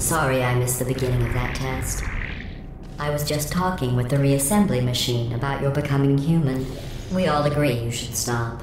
sorry I missed the beginning of that test. I was just talking with the reassembly machine about your becoming human. We all agree you should stop.